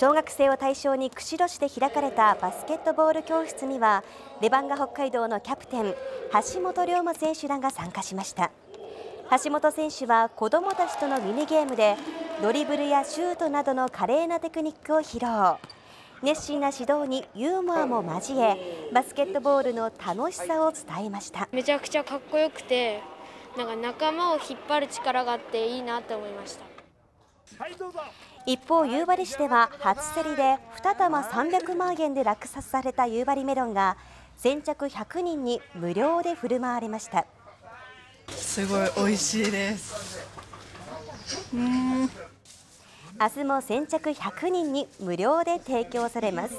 小学生を対象に釧路市で開かれたバスケットボール教室にはレバンガ北海道のキャプテン橋本龍馬選手らが参加しました。橋本選手は子どもたちとのミニゲームでドリブルやシュートなどの華麗なテクニックを披露。熱心な指導にユーモアも交えバスケットボールの楽しさを伝えました。めちゃくちゃかっこよくてなんか仲間を引っ張る力があっていいなと思いました。一方、夕張市では初競りで2玉300万円で落札された夕張メロンが先着100人に無料で振る舞われました。すごい美味しいです。明日も先着100人に無料で提供されます